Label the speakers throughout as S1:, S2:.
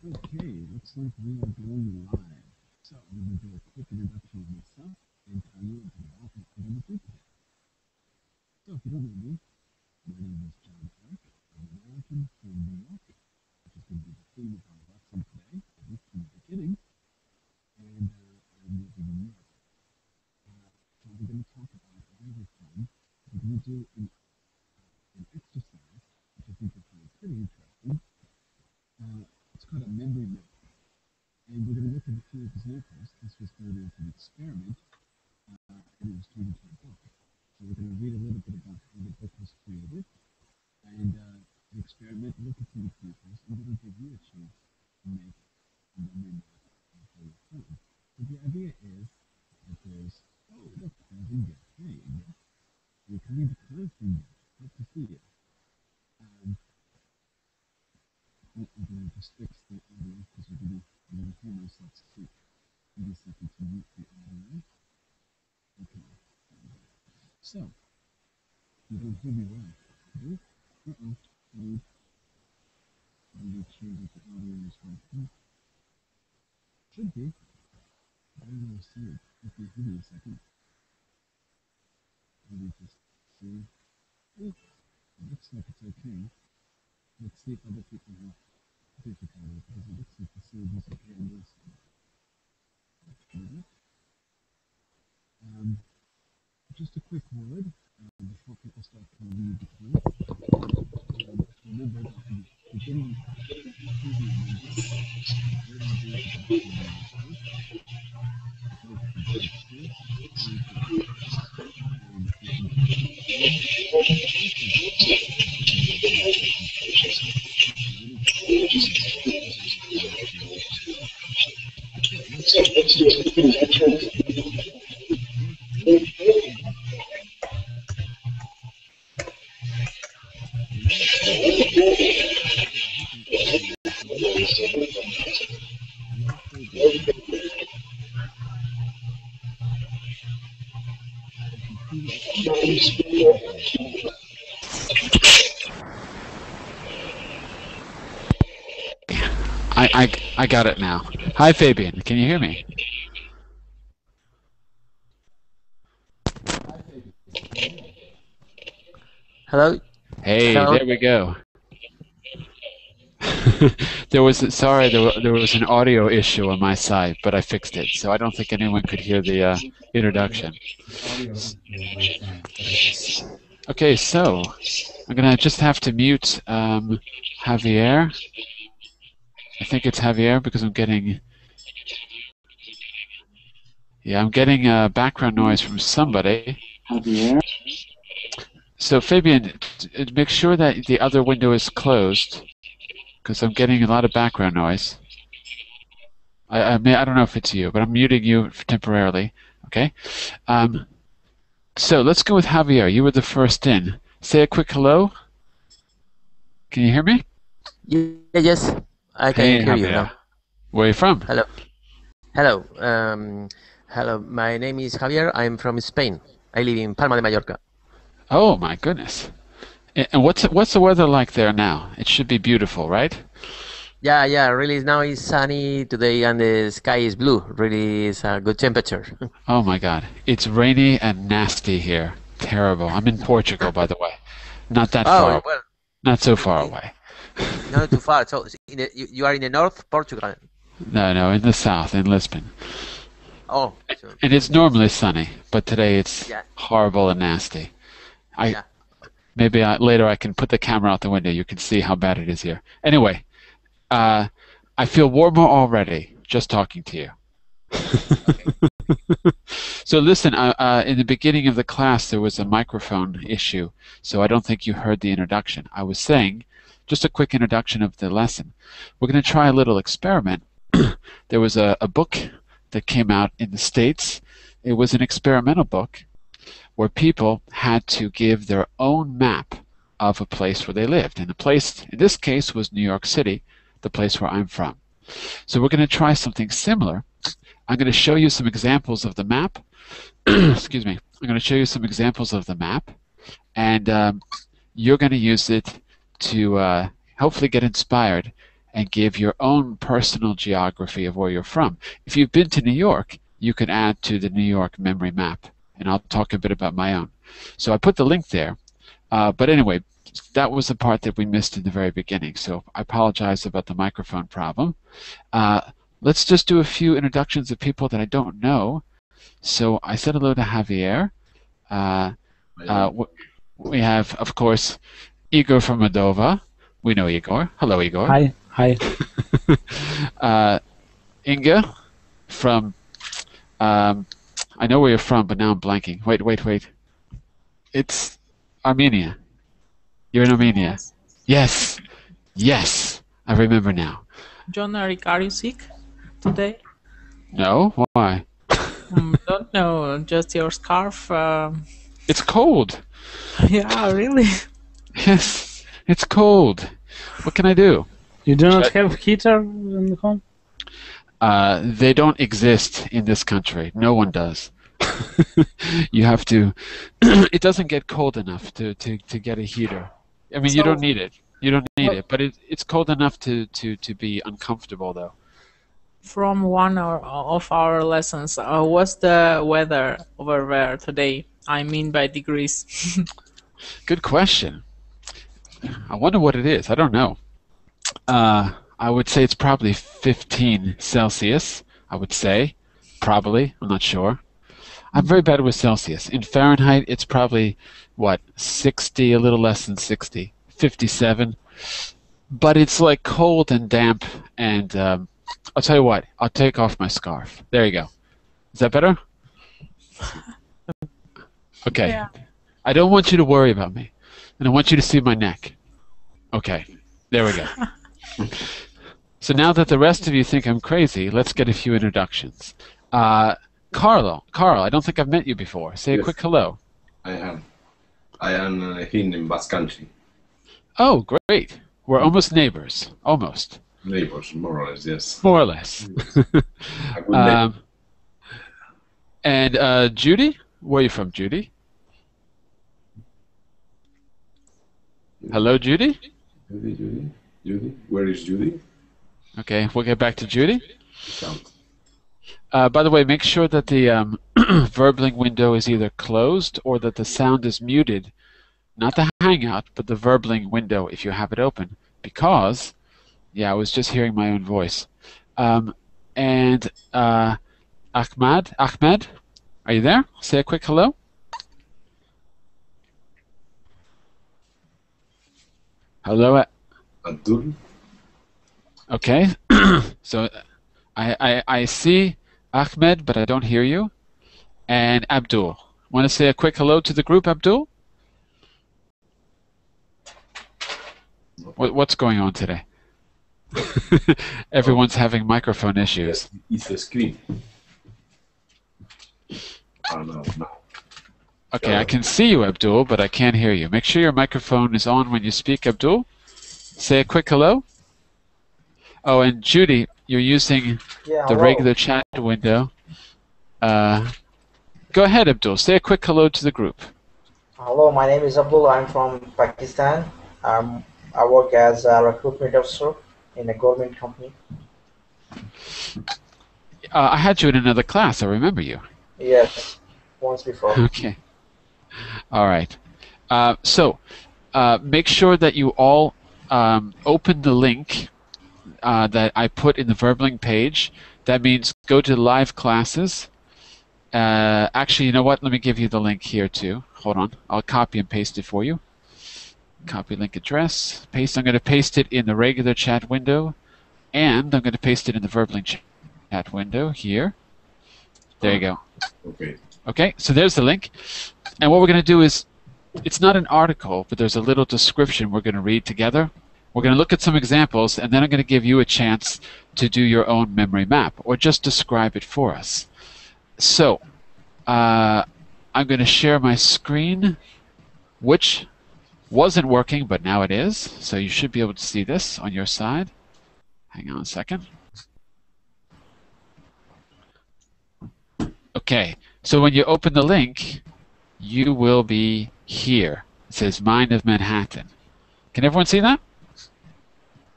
S1: Okay, looks like we are going live. So I'm going to do a quick introduction of myself and tell you about what I'm going to do today. So if you don't know me, my name is John Clark. I'm an American from New York, which is going to be the theme of our lesson today, at least in the beginning. And uh, I'm living in Europe. Uh, so we're going to talk about a very fun. We're going to do an, an exercise, which I think you'll find pretty interesting. A memory map. And we're going to look at a few examples. This was done as an experiment, uh, and it was turned into a book. So we're going to read a little bit about how the book was created, and uh, the experiment, look at some examples, and I'll give you a chance to make a memory map for your phone. So the idea is that there's, oh, look, there's Inga. Hey, Inga. You're coming to class, Inga. Good to see you. Um, I'm going to just fix the audio because we're going to, I'm going to hear myself speak. Give me a to mute the audio. Okay. So, you don't hear me well. Uh-oh. Wait. Let me make sure that the audio is working. Should be. I don't know, see it. Okay, give me a second. Let me just see. Looks like it's okay. Let's see if other people have difficulty because it looks like the sound is okay. Um, just a quick word uh, before people start the class. Um, remember that the beginning preview members
S2: got it now. Hi, Fabian. Can you hear me?
S3: Hello?
S2: Hey,
S3: Hello?
S2: there we go. there was sorry there, there was an audio issue on my side, but I fixed it, so I don't think anyone could hear the uh, introduction. Okay, so I'm gonna just have to mute um, Javier. I think it's Javier because I'm getting yeah I'm getting uh, background noise from somebody.
S1: Javier.
S2: So Fabian, t- t- make sure that the other window is closed, because I'm getting a lot of background noise. I I, may, I don't know if it's you, but I'm muting you temporarily. Okay. Um, so let's go with Javier. You were the first in. Say a quick hello. Can you hear me?
S3: Yeah, yes, I can
S2: Hey,
S3: hear you now.
S2: Where are you from?
S3: Hello. Hello. Um, hello. My name is Javier. I'm from Spain. I live in Palma de Mallorca.
S2: Oh my goodness. And what's what's the weather like there now? It should be beautiful, right?
S3: Yeah, yeah. Really, now it's sunny today, and the sky is blue. Really, it's a good temperature.
S2: Oh my God. It's rainy and nasty here. Terrible. I'm in Portugal, by the way. Not that far.
S3: oh, well,
S2: Not so far away.
S3: Not too far. So, in the, you, you are in the north Portugal.
S2: No, no, in the south, in Lisbon.
S3: Oh, so,
S2: And it's normally sunny, but today it's
S3: Yeah.
S2: horrible and nasty. I
S3: yeah.
S2: maybe I, later I can put the camera out the window. You can see how bad it is here. Anyway, uh, I feel warmer already just talking to you. so listen, uh, uh, in the beginning of the class there was a microphone issue, so I don't think you heard the introduction. I was saying, just a quick introduction of the lesson. We're going to try a little experiment. there was a, a book that came out in the States. It was an experimental book where people had to give their own map of a place where they lived. And the place, in this case, was New York City, the place where I'm from. So we're going to try something similar. I'm going to show you some examples of the map. Excuse me. I'm going to show you some examples of the map, and um, you're going to use it to uh, hopefully get inspired and give your own personal geography of where you're from. If you've been to New York, you can add to the New York memory map, and I'll talk a bit about my own. So I put the link there. Uh, but anyway, that was the part that we missed in the very beginning. So I apologize about the microphone problem. Uh, let's just do a few introductions of people that I don't know. So I said hello to Javier. Uh, uh, we have, of course, Igor from Moldova. We know Igor. Hello, Igor.
S4: Hi. Hi.
S2: uh, Inga from, um, I know where you're from, but now I'm blanking. Wait, wait, wait. It's Armenia. You're in Armenia.
S5: Yes.
S2: Yes. Yes. I remember now.
S5: John, Eric, are you sick today?
S2: No? Why?
S5: um, don't know. Just your scarf. Um,
S2: It's cold.
S5: yeah, really.
S2: Yes. It's cold. What can I do?
S4: You do not
S2: Check.
S4: have heater in the home?
S2: Uh, they don't exist in this country. No one does. you have to. it doesn't get cold enough to, to, to get a heater. I mean, you don't need it. You don't need
S5: What-
S2: it, but it, it's cold enough to, to, to be uncomfortable, though.
S5: From one or, of our lessons, uh, what's the weather over there today? I mean by degrees.
S2: Good question. I wonder what it is. I don't know. Uh, I would say it's probably 15 Celsius. I would say, probably. I'm not sure. I'm very bad with Celsius. In Fahrenheit, it's probably what 60, a little less than 60, 57. But it's like cold and damp. And um, I'll tell you what. I'll take off my scarf. There you go. Is that better? Okay.
S5: Yeah.
S2: I don't want you to worry about me. And I want you to see my neck. Okay. There we go. so now that the rest of you think I'm crazy, let's get a few introductions. Uh, Carlo, Carl, I don't think I've met you before. Say a quick hello.
S6: I am. I am uh, here in Basque Country.
S2: Oh, great. We're almost neighbors. Almost.
S6: Neighbors, more or less, yes.
S2: More or less.
S6: A good neighbor.
S2: um, and uh, Judy? Where are you from, Judy? Hello, Judy?
S6: Judy, Judy, Judy. Where is Judy?
S2: Okay, we'll get back to Judy. Uh, by the way, make sure that the um, Verbling window is either closed or that the sound is muted. Not the Hangout, but the Verbling window if you have it open. Because, yeah, I was just hearing my own voice. Um, and uh, Ahmad, Ahmed, are you there? Say a quick hello. Hello. uh,
S6: Abdul.
S2: Okay. so I, I, I see Ahmed, but I don't hear you. And Abdul. Want to say a quick hello to the group, Abdul? What, what's going on today? Everyone's having microphone issues.
S6: It's the screen. Oh, no, no.
S2: Okay, I can see you, Abdul, but I can't hear you. Make sure your microphone is on when you speak, Abdul. Say a quick hello. Oh, and Judy, you're using
S7: Yeah,
S2: the
S7: hello.
S2: regular chat window. Uh, go ahead, Abdul. Say a quick hello to the group.
S7: Hello, my name is Abdul. I'm from Pakistan. Um, I work as a recruitment officer in a government company.
S2: Uh, I had you in another class. I remember you.
S7: Yes, once before.
S2: Okay. All right. Uh, so, uh, make sure that you all um, open the link uh, that I put in the Verbling page. That means go to live classes. Uh, actually, you know what? Let me give you the link here too. Hold on. I'll copy and paste it for you. Copy link address. Paste. I'm going to paste it in the regular chat window, and I'm going to paste it in the Verbling chat window here. There you go.
S6: Okay.
S2: Okay, so there's the link. And what we're going to do is, it's not an article, but there's a little description we're going to read together. We're going to look at some examples, and then I'm going to give you a chance to do your own memory map, or just describe it for us. So, uh, I'm going to share my screen, which wasn't working, but now it is. So you should be able to see this on your side. Hang on a second. Okay, so when you open the link, you will be here. It says Mind of Manhattan. Can everyone see that?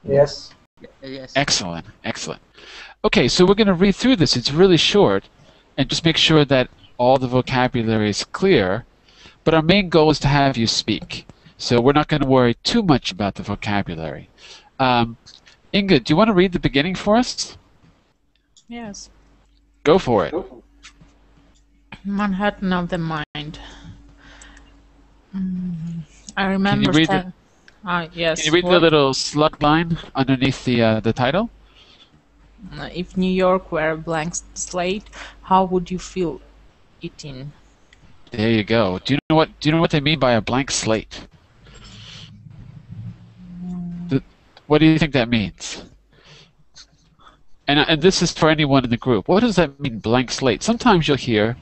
S7: Yes.
S3: Yes.
S2: Excellent, excellent. Okay, so we're going to read through this. It's really short, and just make sure that all the vocabulary is clear. But our main goal is to have you speak. So we're not going to worry too much about the vocabulary. Um, Inga, do you want to read the beginning for us?
S5: Yes.
S2: Go for it.
S5: Manhattan of the mind. Mm, I remember.
S2: read the-
S5: Ah, yes.
S2: Can you read the little slug line underneath the uh, the title?
S5: Uh, If New York were a blank slate, how would you feel it in?
S2: There you go. Do you know what do you know what they mean by a blank slate? The, what do you think that means? And and this is for anyone in the group. What does that mean, blank slate? Sometimes you'll hear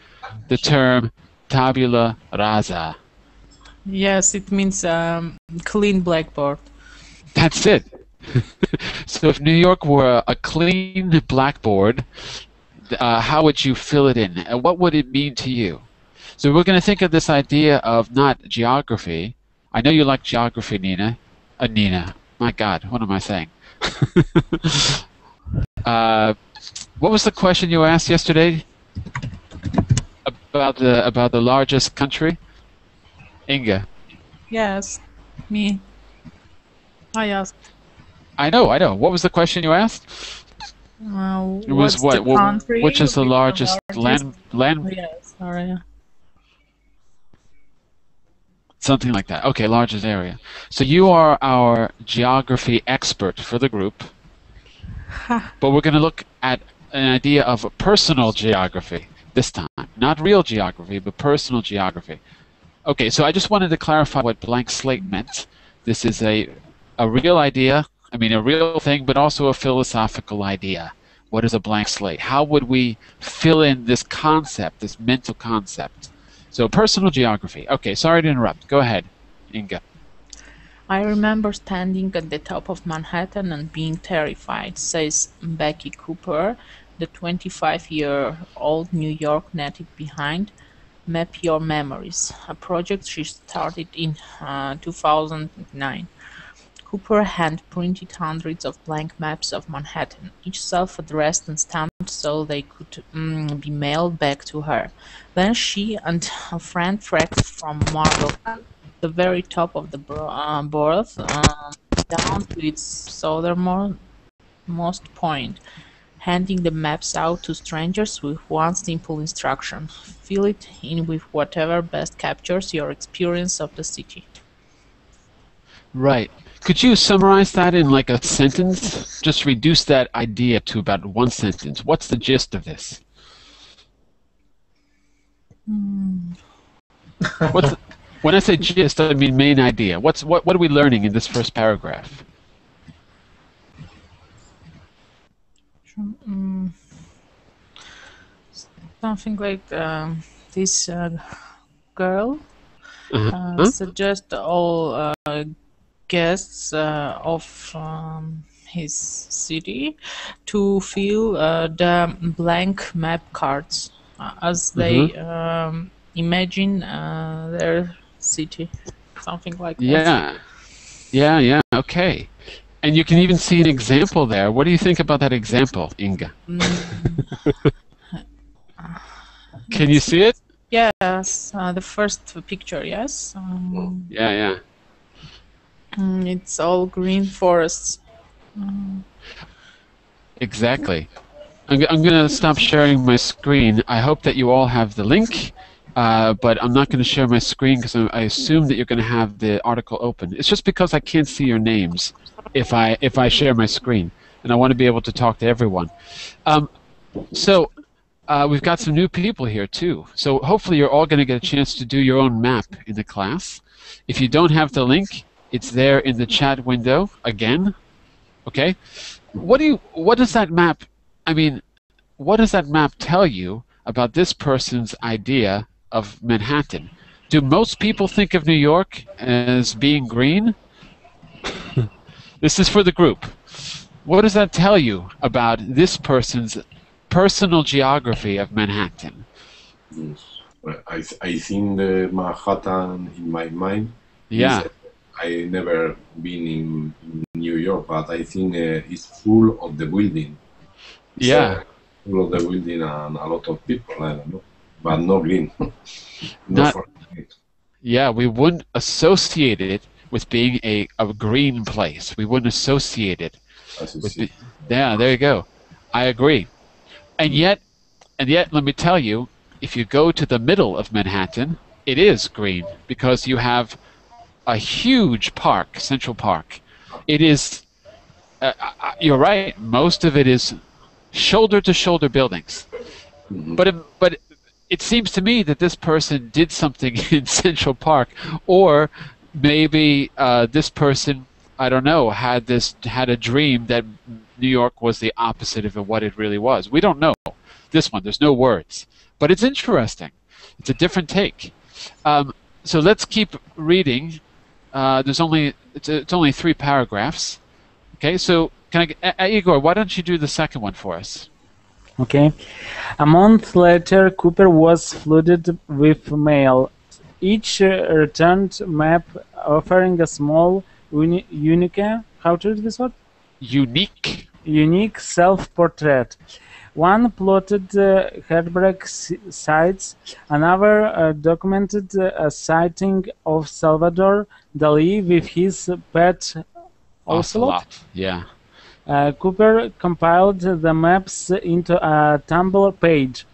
S2: the term tabula rasa.
S5: Yes, it means um, clean blackboard.
S2: That's it. so if New York were a, clean blackboard, uh, how would you fill it in? And what would it mean to you? So we're going to think of this idea of not geography. I know you like geography, Nina. Uh, Nina. My God, what am I saying? uh, what was the question you asked yesterday about the about the largest country? Inga.
S5: Yes, me. I asked.
S2: I know, I know. What was the question you asked?
S5: Uh,
S2: It was what?
S5: The
S2: what- which is the
S5: with
S2: largest, land? Land?
S5: Yes, sorry.
S2: Something like that. Okay, largest area. So you are our geography expert for the group, but we're going to look at an idea of personal geography this time. Not real geography, but personal geography. Okay, so I just wanted to clarify what blank slate meant. This is a, a real idea, I mean, a real thing, but also a philosophical idea. What is a blank slate? How would we fill in this concept, this mental concept? So, personal geography. Okay, sorry to interrupt. Go ahead, Inga.
S5: I remember standing at the top of Manhattan and being terrified, says Becky Cooper, the 25 year old New York native behind Map Your Memories, a project she started in uh, 2009. Cooper hand printed hundreds of blank maps of Manhattan, each self addressed and stamped so they could mm, be mailed back to her. Then she and a friend trekked from Marble the very top of the uh, board um, down to its southernmost point, handing the maps out to strangers with one simple instruction fill it in with whatever best captures your experience of the city.
S2: Right. Could you summarize that in like a sentence? Just reduce that idea to about one sentence. What's the gist of this? Hmm. What's when I say gist, I mean main idea. What's what? What are we learning in this first paragraph?
S5: Mm, something like um, this uh, girl
S2: Uh-huh.
S5: uh, suggest all uh, guests uh, of um, his city to fill uh, the blank map cards uh, as they um, imagine uh, their city, something like that.
S2: Yeah. Yeah, yeah, okay. And you can even see an example there. What do you think about that example, Inga?
S5: Mm,
S2: Can you see it?
S5: yes, uh, the first picture. Yes, um,
S2: Yeah, yeah.
S5: mm, it's all green forests. Mm,
S2: Exactly. I'm, I'm going to stop sharing my screen. I hope that you all have the link, uh, but I'm not going to share my screen because I, assume that you're going to have the article open. It's just because I can't see your names if I if I share my screen, and I want to be able to talk to everyone. Um, so uh, we've got some new people here too. So hopefully you're all going to get a chance to do your own map in the class. If you don't have the link, it's there in the chat window again. Okay. What do you? What does that map? I mean, what does that map tell you about this person's idea of Manhattan? Do most people think of New York as being green? this is for the group. What does that tell you about this person's personal geography of Manhattan?
S6: Well, I, th- I think the Manhattan in my mind
S2: Yeah.
S6: I never been in, in New York, but I think uh, it's full of the building. It's,
S2: Yeah.
S6: uh, full of the building and a lot of people. I don't know, but no green. no
S2: Not- Yeah, we wouldn't associate it with being a, a green place. We wouldn't associate it with the, yeah, there you go. I agree. And yet, and yet, let me tell you, if you go to the middle of Manhattan, it is green because you have a huge park, Central Park. It is. Uh, uh, you're right. Most of it is shoulder-to-shoulder buildings.
S6: Mhm.
S2: But it, but it seems to me that this person did something in Central Park, or maybe uh, this person, I don't know, had this had a dream that New York was the opposite of what it really was. We don't know. This one, there's no words, but it's interesting. It's a different take. Um, so let's keep reading. Uh, there's only it's, it's only three paragraphs. Okay, so can I, uh, Igor? Why don't you do the second one for us?
S4: Okay. A month later, Cooper was flooded with mail. Each uh, returned map offering a small, uni- unique, how to read this word?
S2: Unique.
S4: Unique self-portrait. One plotted uh, heartbreak sites, another uh, documented uh, a sighting of Salvador Dali with his pet ocelot.
S2: Yeah.
S4: Uh, Cooper compiled the maps into a Tumblr page.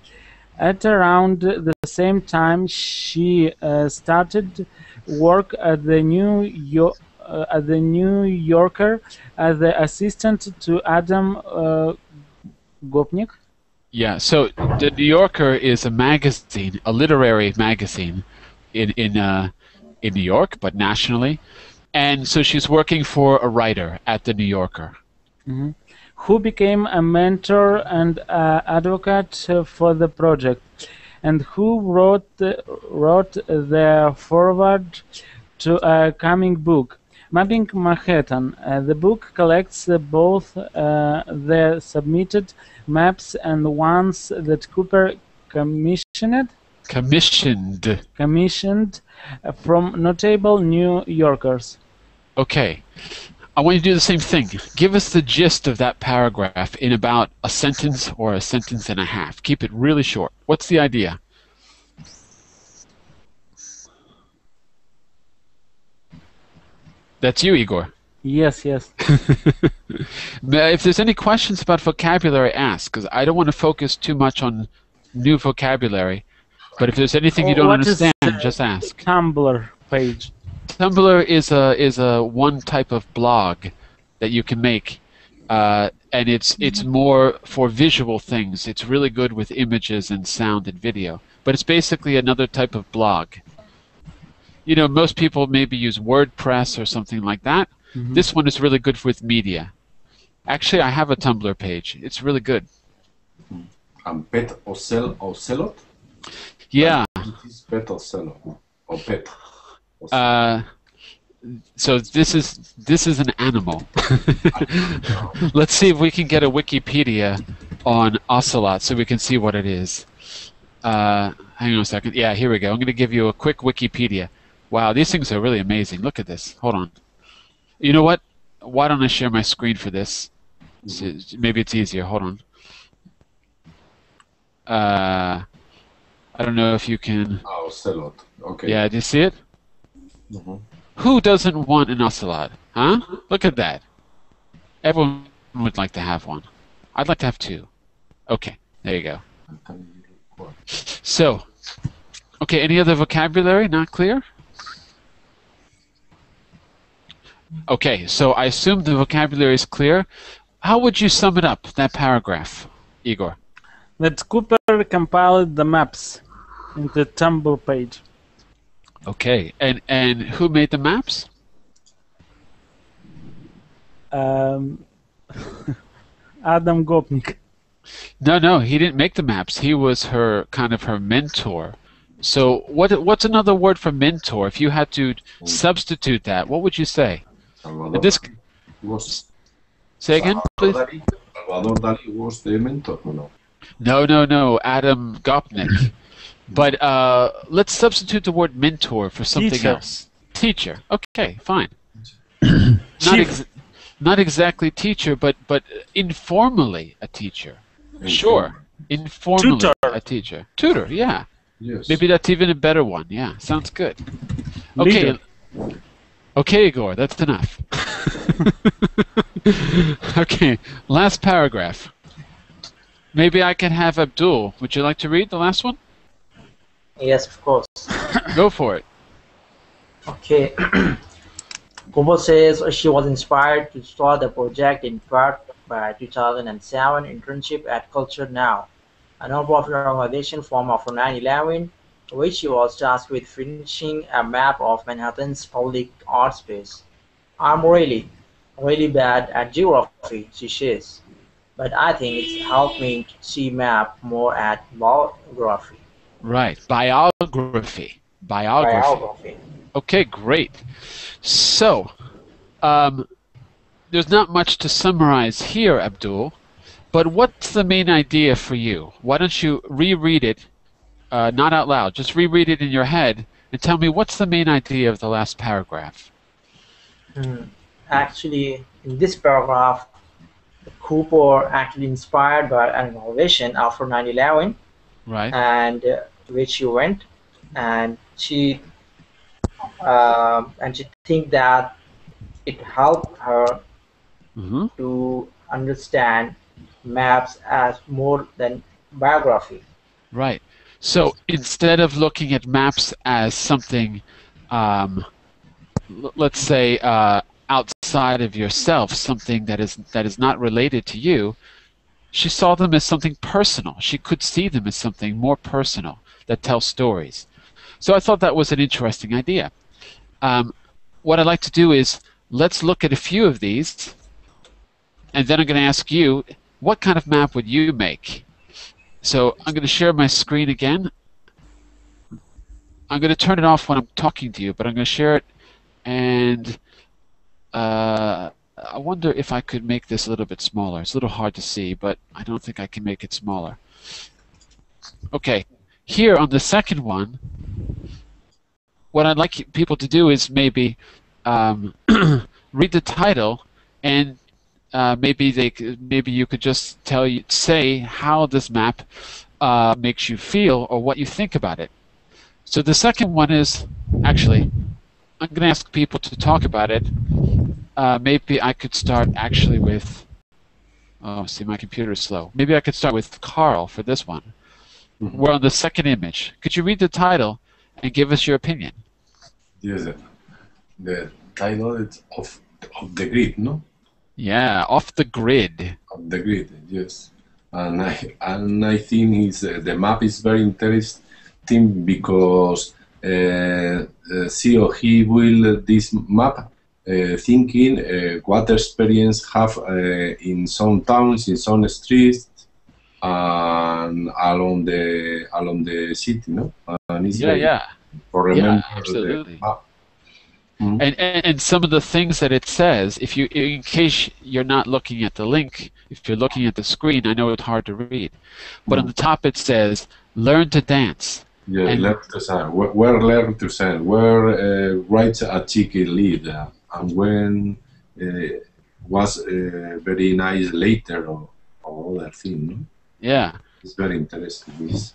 S4: At around the same time, she uh, started work at the New Yo- uh, at the New Yorker as the assistant to Adam uh, Gopnik.
S2: Yeah. So the New Yorker is a magazine, a literary magazine, in in uh, in New York, but nationally. And so she's working for a writer at the New Yorker.
S4: Who became a mentor and uh, advocate uh, for the project, and who wrote the, wrote the foreword to a coming book, Mapping Manhattan. Uh, the book collects uh, both uh, the submitted maps and ones that Cooper commissioned
S2: Commissioned.
S4: commissioned uh, from notable New Yorkers.
S2: Okay. I want you to do the same thing. Give us the gist of that paragraph in about a sentence or a sentence and a half. Keep it really short. What's the idea? That's you, Igor.
S4: Yes, yes.
S2: If there's any questions about vocabulary, ask, because I don't want to focus too much on new vocabulary. But if there's anything you oh, don't
S4: What is,
S2: understand, just ask.
S4: Tumblr page.
S2: Tumblr is a is a one type of blog that you can make, uh, and it's it's mm-hmm. more for visual things. It's really good with images and sound and video, but it's basically another type of blog. You know, most people maybe use WordPress or something like that. Mm-hmm. This one is really good with media. Actually, I have a Tumblr page. It's really good.
S6: And pet ocel ocelot?
S2: Yeah.
S6: It is pet ocelot. Or pet.
S2: Uh, so this is this is an animal. Let's see if we can get a Wikipedia on ocelot so we can see what it is. Uh, hang on a second. Yeah, here we go. I'm going to give you a quick Wikipedia. Wow, these things are really amazing. Look at this. Hold on. You know what? Why don't I share my screen for this? Maybe it's easier. Hold on. Uh, I don't know if you can.
S6: Ocelot. Okay.
S2: Yeah, do you see it?
S6: Mhm.
S2: Who doesn't want an ocelot? Huh? Look at that. Everyone would like to have one. I'd like to have two. Okay, there you go. So, okay, any other vocabulary not clear? Okay, so I assume the vocabulary is clear. How would you sum it up, that paragraph, Igor?
S4: that Cooper compiled the maps in the Tumblr page.
S2: Okay, and and who made the maps?
S4: Um, Adam Gopnik.
S2: No, no, he didn't make the maps. He was her kind of her mentor. So what what's another word for mentor? If you had to substitute that, what would you say?
S6: Salvador
S2: This
S6: was
S2: say again, please.
S6: Salvador Dali, Salvador Dali was the mentor. No, no.
S2: No, no, no, Adam Gopnik. But uh, let's substitute the word mentor for something
S4: Teacher.
S2: else. Teacher. Okay, fine. not ex- not exactly teacher, but but informally a teacher. Sure. Informally
S4: Tutor.
S2: a teacher. Tutor, yeah.
S6: Yes.
S2: Maybe that's even a better one. Yeah, sounds good. Okay.
S4: Leader.
S2: Okay, Igor, that's enough. okay, last paragraph. Maybe I can have Abdul. Would you like to read the last one?
S7: Yes, of course.
S2: Go for it.
S7: Okay. Cooper says oh, she was inspired to start the project in part by a 2007 internship at Culture Now, a non-profit organization formed after 9/11, which she was tasked with finishing a map of Manhattan's public art space. I'm really, really bad at geography, she says, but I think it's helped me to see map more at biography.
S2: Right. Biography. Biography.
S7: Biography.
S2: Okay, great. So, um, there's not much to summarize here, Abdul, but what's the main idea for you? Why don't you reread it, uh, not out loud, just reread it in your head and tell me what's the main idea of the last paragraph?
S7: Hmm. Actually, in this paragraph, Cooper actually inspired by an innovation after 9/11,
S2: Right?
S7: and uh, which she went, and she um and she think that it helped her
S2: hmm
S7: to understand maps as more than biography.
S2: Right. So instead of looking at maps as something, um, l- let's say, uh, outside of yourself, something that is that is not related to you, she saw them as something personal. She could see them as something more personal that tells stories. So I thought that was an interesting idea. Um, what I'd like to do is let's look at a few of these, and then I'm going to ask you, what kind of map would you make? So I'm going to share my screen again. I'm going to turn it off when I'm talking to you, but I'm going to share it. And uh, I wonder if I could make this a little bit smaller. It's a little hard to see, but I don't think I can make it smaller. Okay, here on the second one, what I'd like people to do is maybe um, read the title and uh, maybe they maybe you could just tell you say how this map uh, makes you feel or what you think about it. So the second one is actually I'm going to ask people to talk about it. Uh, maybe I could start actually with. Oh, see, my computer is slow. Maybe I could start with Carl for this one.
S6: Mhm.
S2: We're on the second image. Could you read the title and give us your opinion?
S6: Yes. The, title is of of the grid, no?
S2: Yeah, off the grid.
S6: Of the grid, yes. And I and I think is uh, the map is very interesting because uh, uh, he will this map uh, thinking uh, what experience have uh, in some towns, in some streets, and along the along the city, no? And it's
S2: Yeah,
S6: very
S2: yeah.
S6: for remember
S2: absolutely.
S6: the map. Mhm.
S2: And, and some of the things that it says, if you in case you're not looking at the link, if you're looking at the screen, I know it's hard to read, but on the top it says "Learn to dance."
S6: Yeah, learn to sing. Where, where learn to sing? Where uh, write a cheeky lead? And when uh, was uh, very nice later or, or other thing. No?
S2: Yeah,
S6: It's very interesting. This.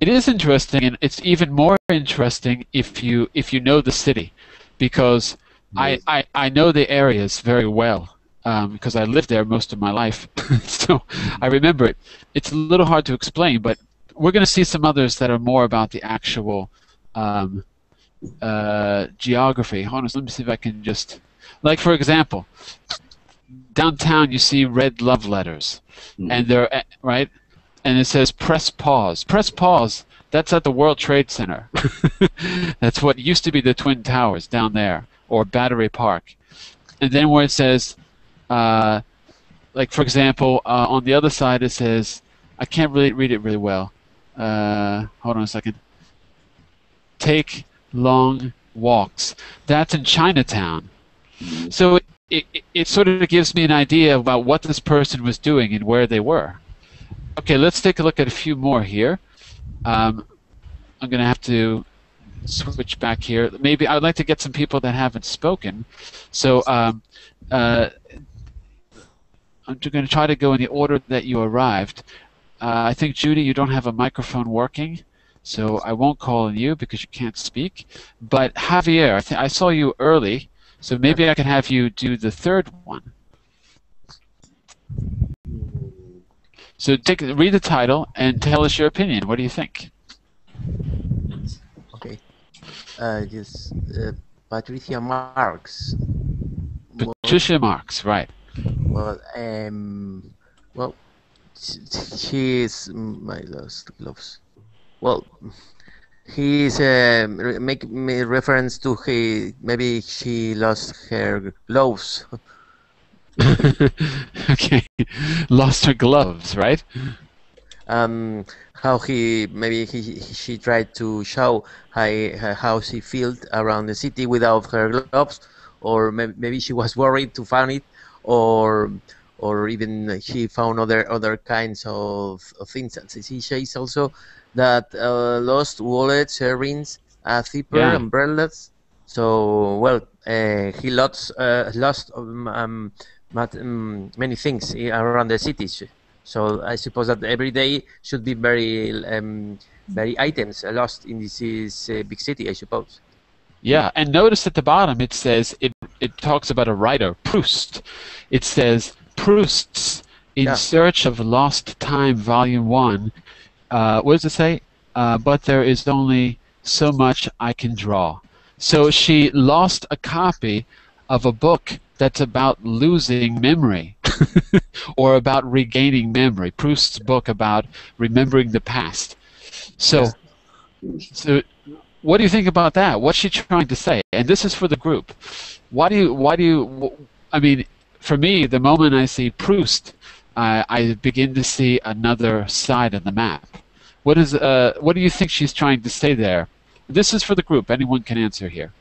S2: it is interesting, and it's even more interesting if you if you know the city, because I,
S6: Yes.
S2: I, I know the areas very well um, because I lived there most of my life, so I remember it. It's a little hard to explain, but we're going to see some others that are more about the actual um, uh, geography. Hold on, let me see if I can just, like for example, downtown you see red love letters,
S6: Mhm.
S2: and they're uh, right, and it says press pause. Press pause. That's at the World Trade Center. That's what used to be the Twin Towers down there, or Battery Park. And then where it says, uh, like for example, uh, on the other side it says, I can't really read it really well. Uh, hold on a second. Take long walks. That's in Chinatown. So it, it, it sort of gives me an idea about what this person was doing and where they were. Okay, let's take a look at a few more here. Um, I'm going to have to switch back here. Maybe I would like to get some people that haven't spoken. So um, uh, I'm going to try to go in the order that you arrived. Uh, I think Judy, you don't have a microphone working, so I won't call on you because you can't speak. But Javier, I, th- I saw you early, so maybe I can have you do the third one. So take read the title and tell us your opinion. What do you think?
S3: Okay. Uh, yes, uh, Patricia Marx.
S2: Patricia Marx, right?
S3: Well, um, well, she is my lost gloves. Well, he's um, re- make me reference to he maybe she lost her gloves.
S2: okay, lost her gloves, right?
S3: um, how he maybe he, he- she tried to show how, how she felt around the city without her gloves, or maybe, maybe she was worried to find it, or or even she found other other kinds of, of things. She says also that uh, lost wallets, earrings, a zipper,
S2: Yeah.
S3: umbrellas. So well, uh, he lost uh, lost um, um, um, many things around the cities. So I suppose that every day should be very um, very items lost in this uh, big city. I suppose.
S2: Yeah, and notice at the bottom it says it it talks about a writer, Proust. It says Proust's In
S3: Yeah.
S2: Search of Lost Time, Volume One. Uh, what does it say? Uh, but there is only so much I can draw. So she lost a copy of a book that's about losing memory or about regaining memory. Proust's book about remembering the past. So, so what do you think about that? What's she trying to say? And this is for the group. Why do you? Why do you? I mean, for me, the moment I see Proust, I, I begin to see another side of the map. What is? Uh, what do you think she's trying to say there? This is for the group. Anyone can answer here.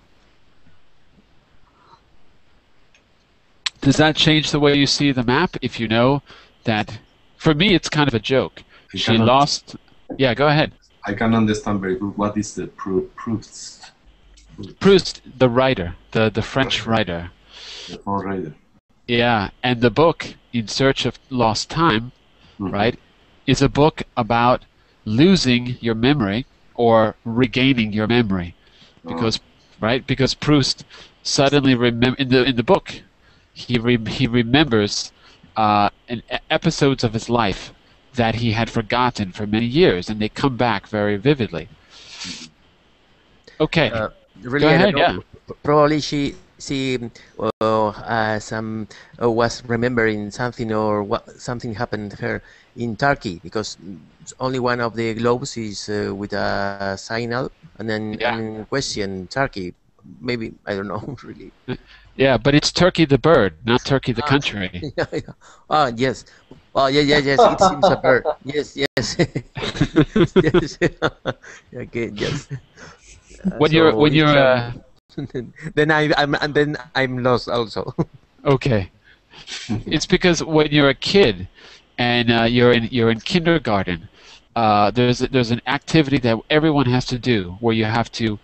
S2: Does that change the way you see the map? If you know that, for me, it's kind of a joke.
S6: I
S2: She
S6: cannot-
S2: lost. Yeah, go ahead.
S6: I can understand very good what is the pro- proofs.
S2: Proust, the writer, the the French writer.
S6: The phone rider.
S2: Yeah, and the book In Search of Lost Time,
S6: Mhm.
S2: right, is a book about losing your memory or regaining your memory, because right because Proust suddenly remem in the in the book he re- he remembers uh, an, episodes of his life that he had forgotten for many years, and they come back very vividly. Okay.
S3: Uh, really,
S2: Go ahead,
S3: don't. Probably she she uh, uh, some uh, was remembering something or what something happened to her in Turkey because only one of the globes is uh, with a signal and then
S2: Yeah.
S3: in question Turkey. Maybe I don't know really.
S2: yeah, but it's Turkey the bird, not Turkey the
S3: Ah.
S2: country.
S3: yeah, yeah. Ah, yes. Oh, yeah, yeah, yes. It seems a bird. Yes, yes. yes. okay, yes. Uh,
S2: when you're when you're uh,
S3: um, then I, I'm and then I'm lost also.
S2: Okay. it's because when you're a kid and uh, you're in you're in kindergarten, uh, there's there's an activity that everyone has to do where you have to.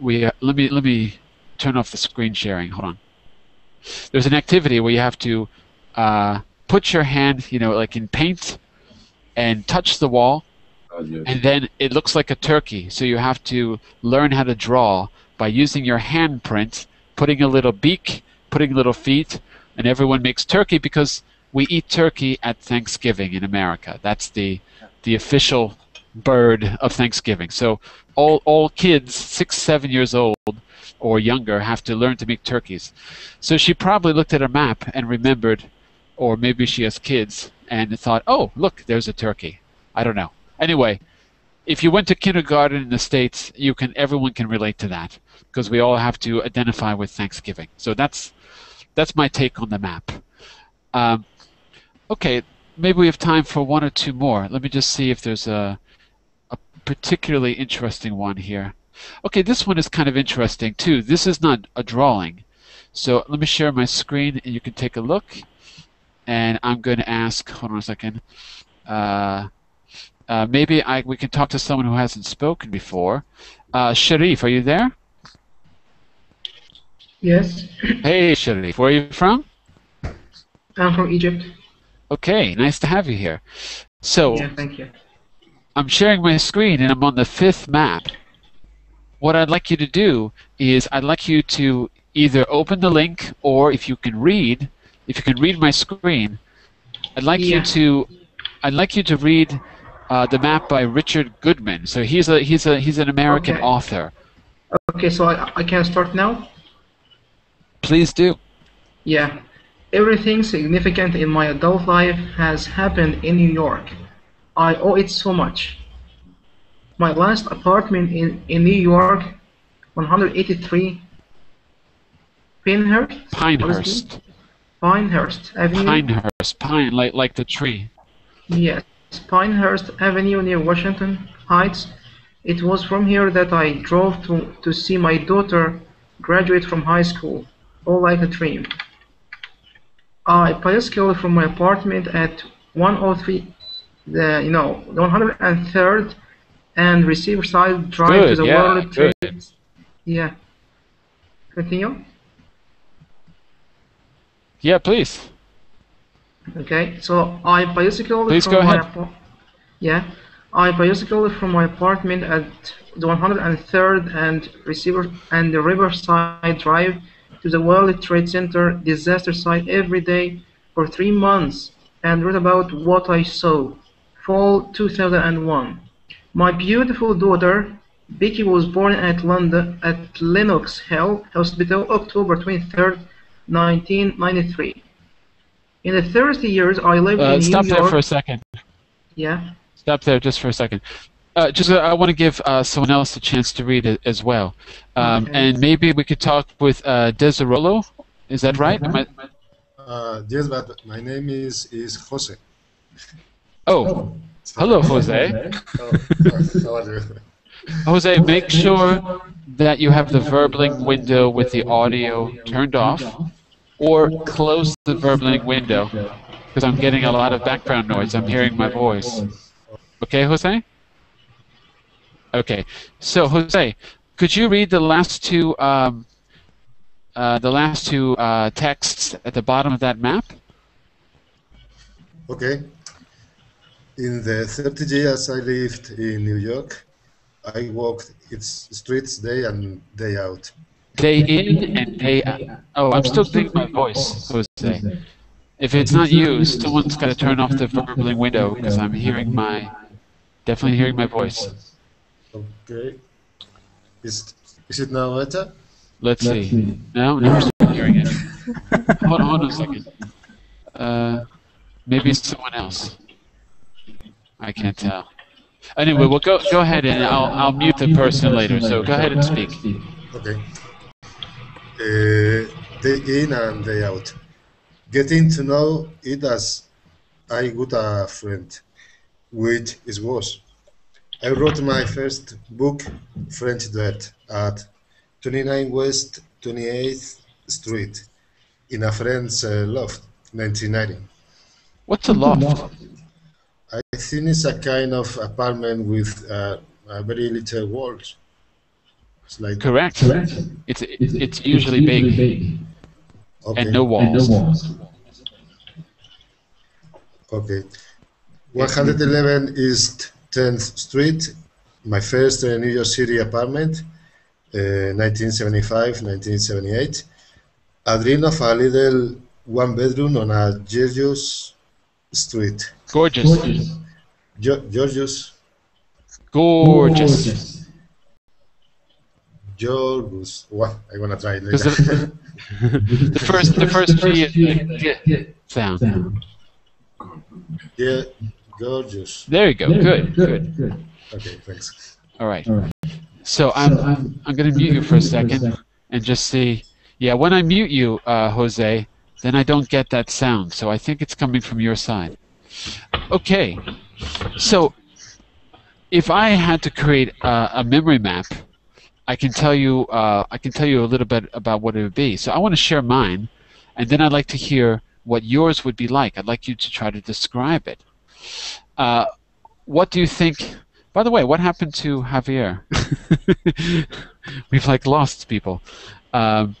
S2: We uh, let me let me turn off the screen sharing. Hold on. There's an activity where you have to uh, put your hand, you know, like in paint, and touch the wall,
S6: yes.
S2: and then it looks like a turkey. So you have to learn how to draw by using your handprint, putting a little beak, putting little feet, and everyone makes turkey because we eat turkey at Thanksgiving in America. That's the the official bird of Thanksgiving. So all all kids six seven years old or younger have to learn to make turkeys. So she probably looked at a map and remembered, or maybe she has kids and thought, oh look, there's a turkey. I don't know. Anyway, if you went to kindergarten in the states, you can everyone can relate to that because we all have to identify with Thanksgiving. So that's that's my take on the map. Um, okay, maybe we have time for one or two more. Let me just see if there's a a particularly interesting one here. Okay, this one is kind of interesting too. This is not a drawing. So let me share my screen and you can take a look. And I'm going to ask, hold on a second. Uh, uh, maybe I, we can talk to someone who hasn't spoken before. Uh, Sharif, are you there?
S8: Yes,
S2: Hey, Sharif, where are you from?
S8: I'm from Egypt.
S2: Okay, nice to have you here. So,
S8: Yeah, thank you.
S2: I'm sharing my screen and I'm on the fifth map. What I'd like you to do is I'd like you to either open the link or if you can read, if you can read my screen, I'd like
S8: Yeah.
S2: you to I'd like you to read uh, the map by Richard Goodman. So he's a he's a he's an American
S8: Okay.
S2: author.
S8: Okay, so I, I can start now?
S2: Please do.
S8: Yeah. Everything significant in my adult life has happened in New York. I owe it so much. My last apartment in, in New York, 183 Pinehurst? What is it?
S2: Pinehurst.
S8: Pinehurst Avenue.
S2: Pinehurst. Pine like like the tree.
S8: Yes, Pinehurst Avenue near Washington Heights. It was from here that I drove to, to see my daughter graduate from high school, all like a dream. I bicycled from my apartment at 103, the you know, 103rd and Riverside Drive to the
S2: yeah,
S8: World
S2: good.
S8: Trade. Yeah. Continue.
S2: Yeah, please.
S8: Okay, so I bicycled
S2: Please
S8: from
S2: go
S8: my
S2: ahead.
S8: apart- yeah, I bicycled from my apartment at the 103rd and receiver and the Riverside Drive to the World Trade Center disaster site every day for three months and read about what I saw. Fall 2001. My beautiful daughter Becky was born at London at Lenox Hill Hospital October 23rd, 1993. In the 30 years I lived
S2: Uh,
S8: in
S2: stop
S8: New
S2: there for a second.
S8: yeah,
S2: Stop there just for a second. Uh, just uh, I want to give uh, someone else a chance to read it as well, um,
S8: Okay.
S2: and maybe we could talk with uh, Desirolo. Is that right? Am I-
S9: Uh, yes, but my name is is Jose.
S2: oh, hello, Jose.
S9: How, how are you?
S2: Jose, make sure that you have the Verbling window with the audio turned off, or close the Verbling window, because I'm getting a lot of background noise. I'm hearing my voice. Okay, Jose? Okay. So, Jose, could you read the last two um, uh, the last two uh, texts at the bottom of that map?
S9: Okay. In the 30 years I lived in New York, I walked its streets day and day out.
S2: Day in and day out. Oh, I'm still getting my voice, Jose. If it's not you, someone's got to turn off the Verbling window because I'm hearing my, definitely hearing my voice.
S9: Okay. Is is it now better?
S2: Let's see. No, no, I'm still hearing it. hold, on, hold on a second. Uh, maybe it's someone else. I can't tell. Anyway, well, go go ahead and I'll I'll mute the person later. So go ahead and speak.
S9: Okay. Uh, day in and day out. Getting to know it as I got a friend, which is worse. I wrote my first book, French Dirt, at 29 West 28th Street, in a friend's uh, loft, 1990.
S2: What's a loft?
S9: I think it's a kind of apartment with uh, a very little walls. It's like
S2: Correct. It's it's, it's usually big
S9: okay,
S2: and no walls.
S9: Okay. 111 East 10th Street, my first uh, New York City apartment, uh, 1975, 1978. A dream of a little one bedroom on a Georgius Street.
S2: Gorgeous.
S9: Geo- Georgius,
S2: Gorgeous.
S9: Georgius. Well, I'm gonna try it later.
S2: the, the first the first G is the G sound.
S9: yeah, Georgius.
S2: There you go. Good. Good. Good.
S9: Okay, thanks.
S2: All right. All right. So I'm I'm going to mute you for a second and just see. Yeah, when I mute you, uh, Jose, then I don't get that sound. So I think it's coming from your side. Okay. So if I had to create uh, a memory map, I can tell you uh, I can tell you a little bit about what it would be. So I want to share mine, and then I'd like to hear what yours would be like. I'd like you to try to describe it. Uh, what do you think? By the way, what happened to Javier? We've like lost people. Um,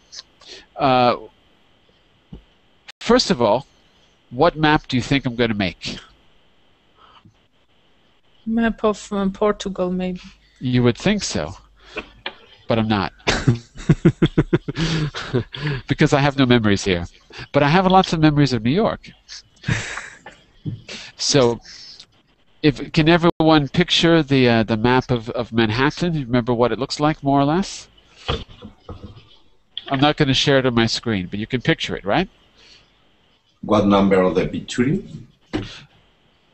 S2: uh, first of all, what map do you think I'm going to make?
S5: Map of um, Portugal, maybe.
S2: You would think so, but I'm not. because I have no memories here. But I have lots of memories of New York. So, if can everyone picture the uh, the map of, of Manhattan? Remember what it looks like, more or less? I'm not going to share it on my screen, but you can picture it, right?
S6: What number of the picture?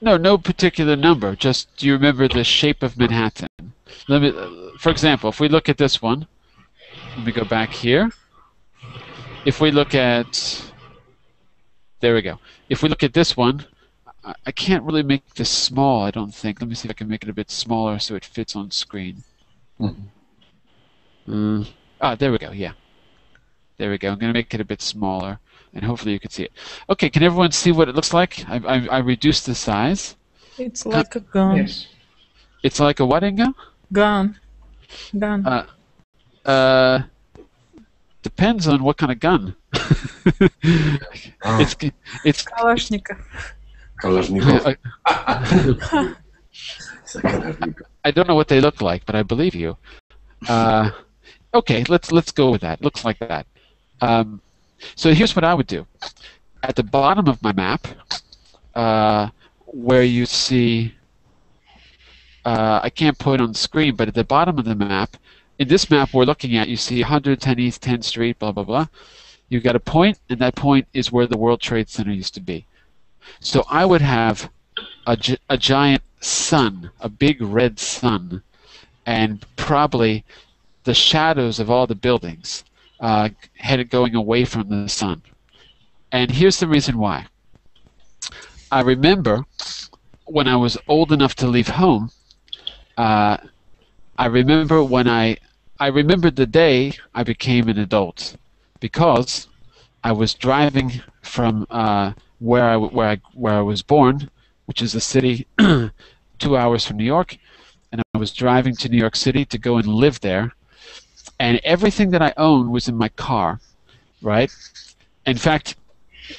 S2: No, no particular number. Just do you remember the shape of Manhattan? Let me, for example, if we look at this one, let me go back here. If we look at, there we go. If we look at this one, I, I can't really make this small. I don't think. Let me see if I can make it a bit smaller so it fits on screen. Mm. Ah, there we go. Yeah. There we go. I'm going to make it a bit smaller, and hopefully you can see it. Okay, can everyone see what it looks like? I, I, I reduced the size.
S5: It's like a gun.
S8: Yes.
S2: It's like a what, Inga?
S5: Gun. Gun.
S2: Uh, uh, depends on what kind of gun.
S6: Ah,
S2: it's it's
S5: Kalashnikov.
S6: Kalashnikov.
S2: I,
S6: Kalashnikov.
S2: I don't know what they look like, but I believe you. Uh, okay, let's let's go with that. Looks like that. Um, so here's what I would do. At the bottom of my map, uh, where you see, uh, I can't put it on the screen, but at the bottom of the map, in this map we're looking at, you see 110 East 10th Street, blah blah blah. You've got a point, and that point is where the World Trade Center used to be. So I would have a, a giant sun, a big red sun, and probably the shadows of all the buildings uh, headed going away from the sun. And here's the reason why. I remember when I was old enough to leave home. Uh, I remember when I I remembered the day I became an adult because I was driving from uh, where I where I where I was born, which is a city two hours from New York, and I was driving to New York City to go and live there, and everything that I owned was in my car, right? In fact,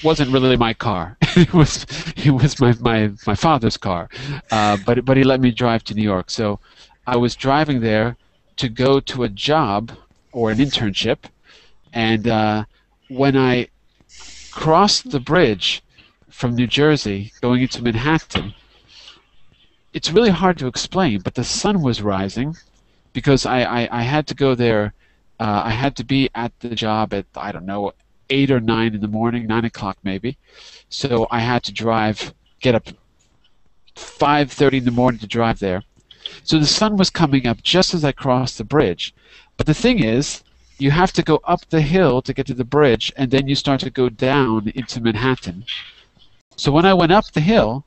S2: wasn't really my car. it was it was my my, my father's car, uh, but but he let me drive to New York. So I was driving there to go to a job or an internship, and uh, when I crossed the bridge from New Jersey going into Manhattan, it's really hard to explain, but the sun was rising because I, I, I had to go there. Uh, I had to be at the job at, I don't know, 8 or 9 in the morning, 9 o'clock maybe. So I had to drive, get up 5.30 in the morning to drive there. So the sun was coming up just as I crossed the bridge. But the thing is, you have to go up the hill to get to the bridge, and then you start to go down into Manhattan. So when I went up the hill,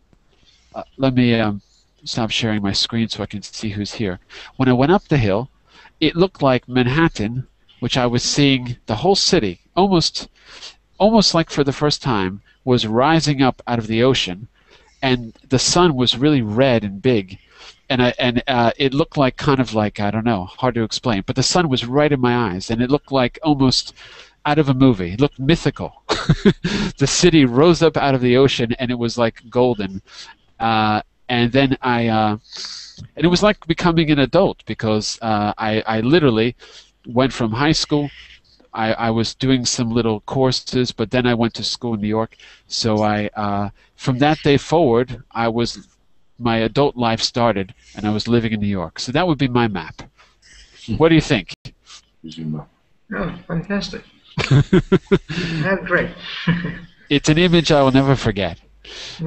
S2: uh, let me um, stop sharing my screen so I can see who's here. When I went up the hill, it looked like Manhattan, which I was seeing the whole city, almost, almost like for the first time, was rising up out of the ocean, and the sun was really red and big, and I, and uh, it looked like kind of like I don't know, hard to explain, but the sun was right in my eyes, and it looked like almost out of a movie. It looked mythical. the city rose up out of the ocean, and it was like golden. Uh, and then I, uh, and it was like becoming an adult because uh, I, I literally went from high school. I, I was doing some little courses, but then I went to school in New York. So I, uh, from that day forward, I was, my adult life started, and I was living in New York. So that would be my map. What do you think?
S8: Oh, fantastic. That's great.
S2: It's an image I will never forget.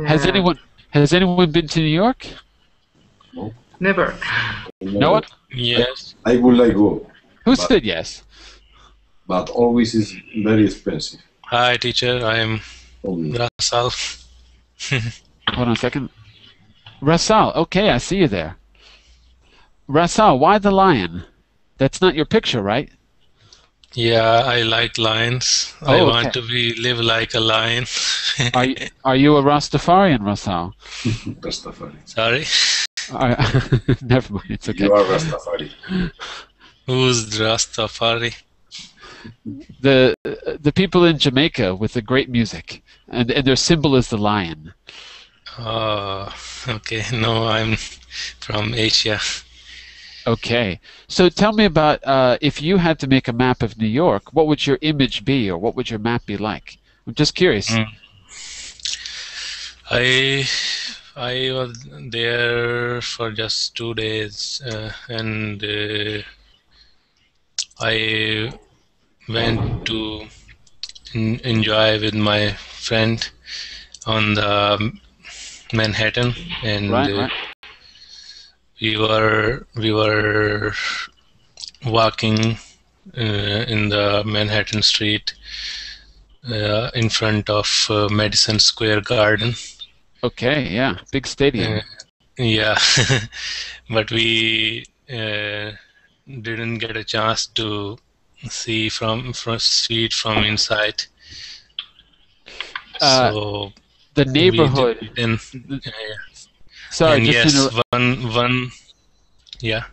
S2: Has anyone has anyone been to New York? No.
S8: Never.
S2: No one?
S10: Yes.
S6: I would like go,
S2: Who
S6: But-
S2: said yes?
S6: but always is very expensive.
S10: Hi, teacher. I am Rasal.
S2: Hold on a second. Rasal, okay, I see you there. Rasal, why the lion? That's not your picture, right?
S10: Yeah, I like lions. I
S2: Oh,
S10: want
S2: okay.
S10: to be live like a lion.
S2: Are you, are you a Rastafarian, Rasal?
S6: Rastafari.
S10: Sorry.
S2: Uh, never mind. It's okay.
S6: You are Rastafari.
S10: Who's Rastafari?
S2: The the people in Jamaica with the great music, and, and their symbol is the lion.
S10: Oh, okay. No, I'm from Asia.
S2: Okay. So tell me about uh, if you had to make a map of New York, what would your image be, or what would your map be like? I'm just curious.
S10: Mm. I I was there for just two days, uh, and uh, I went to en- enjoy with my friend on the Manhattan, and
S2: Right,
S10: uh,
S2: right.
S10: We were we were walking uh, in the Manhattan street uh, in front of uh, Madison Square Garden.
S2: Okay, yeah, big stadium.
S10: Uh, yeah, but we uh, didn't get a chance to see from from see it from inside.
S2: Uh,
S10: so
S2: the
S10: we
S2: neighborhood.
S10: didn't- uh,
S2: Sorry,
S10: and
S2: just
S10: yes,
S2: inter-
S10: one one. Yeah.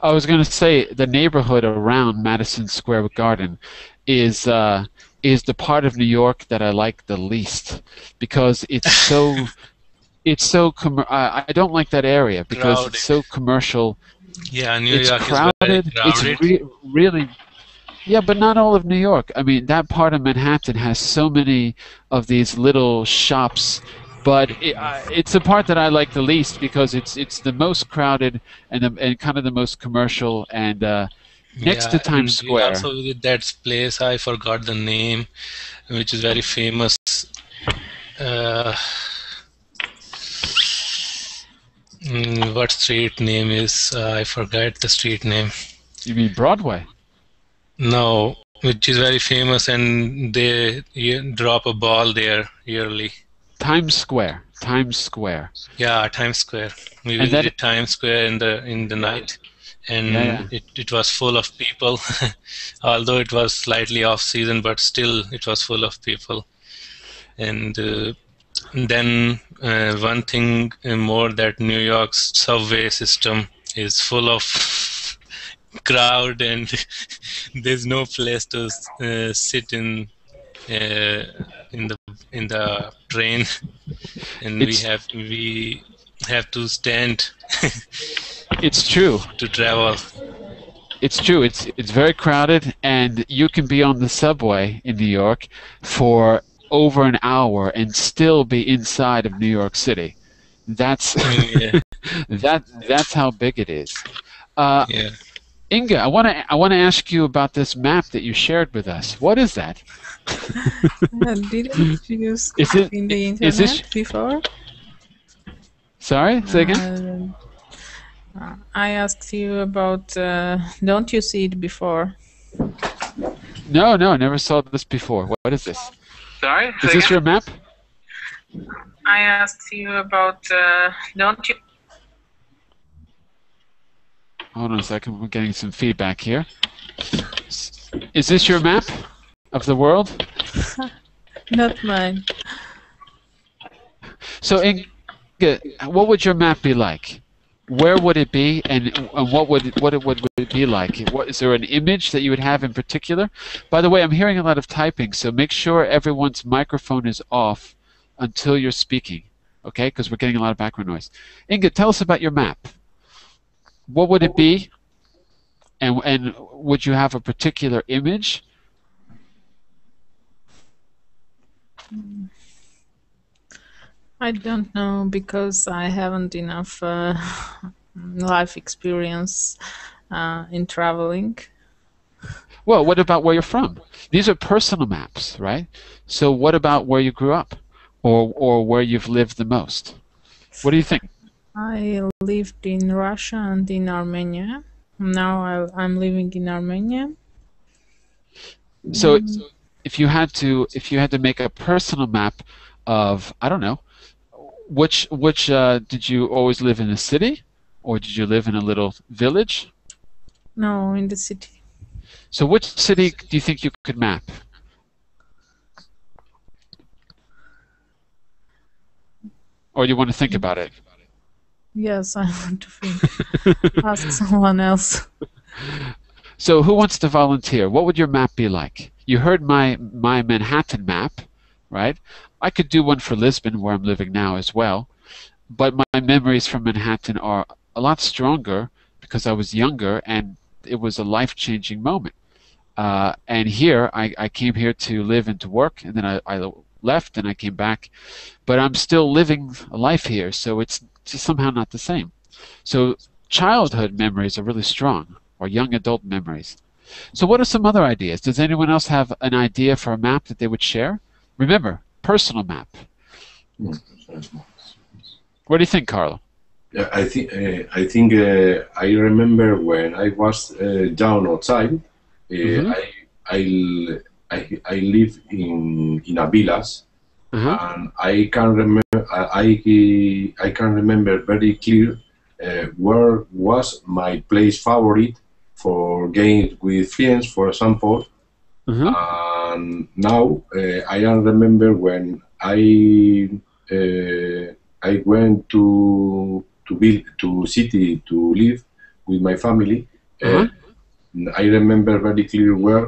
S2: I was going to say the neighborhood around Madison Square Garden is uh, is the part of New York that I like the least because it's so it's so com- I I don't like that area because
S10: Crowded.
S2: it's so commercial.
S10: Yeah, New
S2: it's
S10: York
S2: crowded.
S10: is very
S2: It's
S10: crowded.
S2: re- really yeah, but not all of New York. I mean, that part of Manhattan has so many of these little shops, but it, uh, it's the part that I like the least because it's it's the most crowded and the, and kind of the most commercial and uh, next to
S10: Yeah,
S2: Times Square.
S10: Also, that place, I forgot the name, which is very famous. Uh, mm, what street name is? Uh, I forgot the street name.
S2: You mean Broadway?
S10: No, which is very famous, and they drop a ball there yearly.
S2: Times Square. Times Square.
S10: Yeah, Times Square. We
S2: And
S10: visited Times Square in the in the night, and
S2: Yeah.
S10: It, it was full of people. Although it was slightly off season, but still it was full of people. And uh, then uh, one thing uh, more that New York's subway system is full of crowd, and there's no place to uh, sit in in the in the train, and
S2: It's-
S10: we have we have to stand
S2: It's true.
S10: to travel.
S2: It's true. It's it's very crowded, and you can be on the subway in New York for over an hour and still be inside of New York City. That's
S10: yeah,
S2: that that's how big it is. Uh,
S10: yeah.
S2: Inga, I want to I want to ask you about this map that you shared with us. What is that?
S5: Uh, Didn't you
S2: Is it-
S5: in the
S2: is
S5: internet
S2: this-
S5: before?
S2: Sorry, say again.
S5: Uh, uh, I asked you about. Uh, don't you see it before?
S2: No, no, I never saw this before. What is this?
S5: Sorry.
S2: Is this your map?
S5: I asked you about. Uh, don't you?
S2: Hold on a second. We're getting some feedback here. Is this your map of the world?
S5: Not mine.
S2: So, Inga, what would your map be like? Where would it be, and, and what would it, what it would, would it be like? What, is there an image that you would have in particular? By the way, I'm hearing a lot of typing, so make sure everyone's microphone is off until you're speaking, okay? Because we're getting a lot of background noise. Inga, tell us about your map. What would it be, and and would you have a particular image?
S5: I don't know because I haven't enough uh, life experience uh, in traveling.
S2: Well, what about where you're from? These are personal maps, right? So what about where you grew up or or where you've lived the most? What do you think?
S5: I lived in Russia and in Armenia. Now I, I'm living in Armenia.
S2: So if you had to if you had to make a personal map of I don't know, which which uh, did you always live in a city or did you live in a little village?
S5: No, in the city.
S2: So which city do you think you could map? Or do you want to think about it?
S5: Yes, I want to think. Ask someone else.
S2: So who wants to volunteer? What would your map be like? You heard my my Manhattan map, right? I could do one for Lisbon, where I'm living now as well. But my memories from Manhattan are a lot stronger because I was younger and it was a life-changing moment. Uh, and here, I, I came here to live and to work, and then I, I left and I came back. But I'm still living a life here, so it's just somehow not the same. So childhood memories are really strong, or young adult memories. So what are some other ideas? Does anyone else have an idea for a map that they would share? Remember, personal map. What do you think, Carlo?
S6: Yeah, I think uh, I think uh, I remember when I was uh, down outside. Uh,
S2: Mhm.
S6: I, I I I live in in a village,
S2: Uh-huh.
S6: and I can remember I I can remember very clear uh, where was my place favorite for games with friends, for example.
S2: Uh-huh.
S6: And now uh, I can remember when I uh, I went to to build to city to live with my family. Uh, I remember very clear where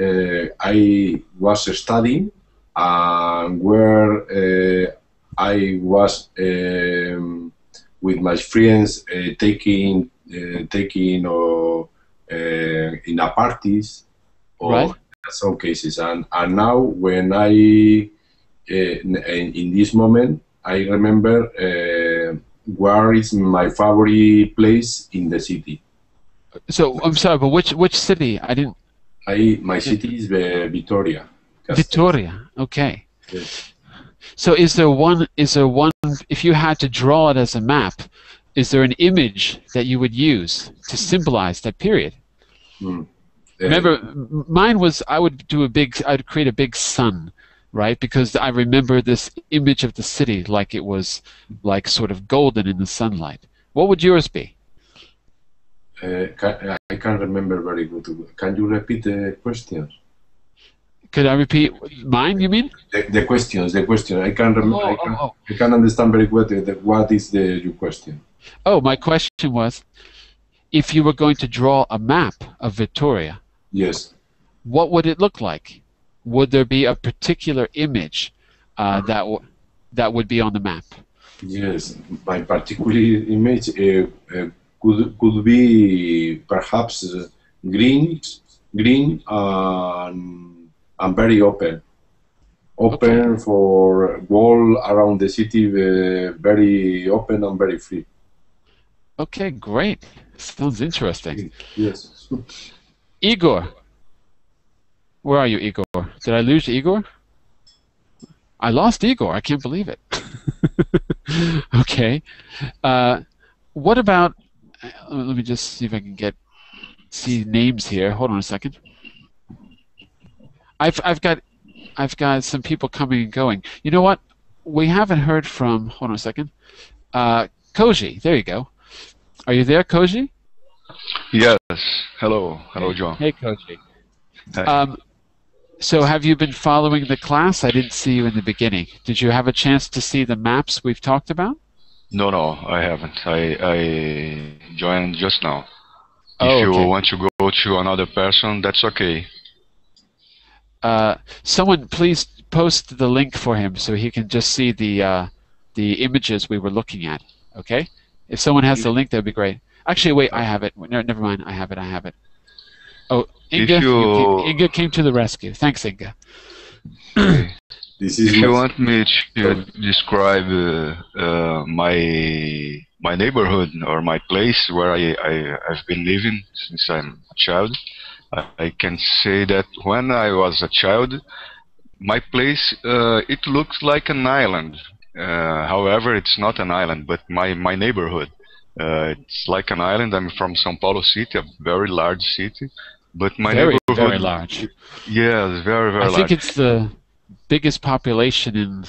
S6: uh, I was studying and where uh, I was um, with my friends uh, taking uh, taking or uh, in a parties or
S2: Right.
S6: some cases and and now when I uh, in, in this moment I remember uh, where is my favorite place in the city.
S2: So I'm sorry, but which which city? I didn't.
S6: I my city is uh, Victoria.
S2: Victoria. Okay.
S6: Yes.
S2: So is there one? Is there one? If you had to draw it as a map, is there an image that you would use to symbolize that period?
S6: Hmm.
S2: Remember, m- mine was I would do a big. I'd create a big sun, right? Because I remember this image of the city like it was like sort of golden in the sunlight. What would yours be?
S6: Uh, ca- I can't remember very good. Can you repeat the questions?
S2: Could I repeat mine? You mean?
S6: The, the questions, the question. I can remember. I,
S2: Oh,
S6: can,
S2: oh,
S6: I can understand very well the, the, what is the your question.
S2: Oh, my question was, if you were going to draw a map of Victoria,
S6: Yes.
S2: what would it look like? Would there be a particular image uh, that w- that would be on the map?
S6: Yes, my particular image uh, uh, could could be perhaps uh, green, green and and very open, open for wall around the city, uh, very open and very free.
S2: Okay, great. Sounds interesting.
S6: Yes.
S2: Igor, where are you, Igor? Did I lose Igor? I lost Igor. I can't believe it. okay. Uh, what about? uh, Let me just see if I can get see names here. Hold on a second. I've I've got I've got some people coming and going. You know what? We haven't heard from. Hold on a second. Uh, Koji, there you go. Are you there, Koji?
S11: Yes. Hello. Hello, John.
S2: Hey, Koji.
S11: Hi.
S2: Um, so have you been following the class? I didn't see you in the beginning. Did you have a chance to see the maps we've talked about?
S11: No, no, I haven't. I I joined just now.
S2: Oh,
S11: if you
S2: okay.
S11: want to go to another person, that's okay.
S2: Uh, someone please post the link for him so he can just see the uh, the images we were looking at. Okay? If someone has the link, that'd be great. Actually, wait, I have it. No, never mind. I have it. I have it. Oh, Inga,
S11: you-
S2: came, Inga came to the rescue. Thanks, Inga.
S6: This
S11: If you want me to describe uh, uh, my my neighborhood or my place where I, I I've been living since I'm a child, I, can say that when I was a child, my place uh, it looks like an island. Uh, however, it's not an island, but my my neighborhood. Uh, it's like an island. I'm from São Paulo city, a very large city, but my
S2: Very,
S11: neighborhood.
S2: very large.
S11: Yes, very very
S2: I
S11: large.
S2: think it's the biggest population in